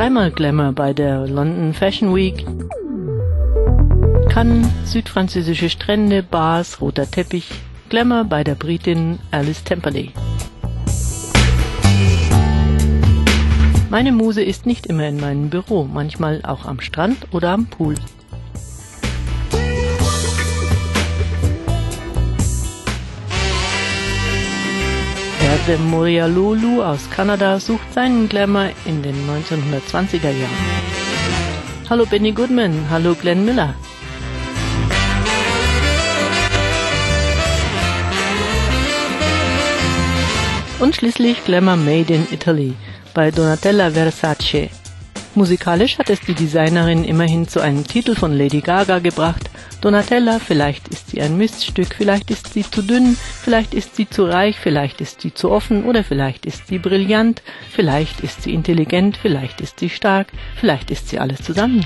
Dreimal Glamour bei der London Fashion Week. Cannes, südfranzösische Strände, Bars, roter Teppich. Glamour bei der Britin Alice Temperley. Meine Muse ist nicht immer in meinem Büro, manchmal auch am Strand oder am Pool. Erde Morialolu aus Kanada sucht seinen Glamour in den 1920er Jahren. Hallo Benny Goodman, hallo Glenn Miller. Und schließlich Glamour Made in Italy bei Donatella Versace. Musikalisch hat es die Designerin immerhin zu einem Titel von Lady Gaga gebracht. Donatella, vielleicht ist sie ein Miststück, vielleicht ist sie zu dünn, vielleicht ist sie zu reich, vielleicht ist sie zu offen oder vielleicht ist sie brillant, vielleicht ist sie intelligent, vielleicht ist sie stark, vielleicht ist sie alles zusammen.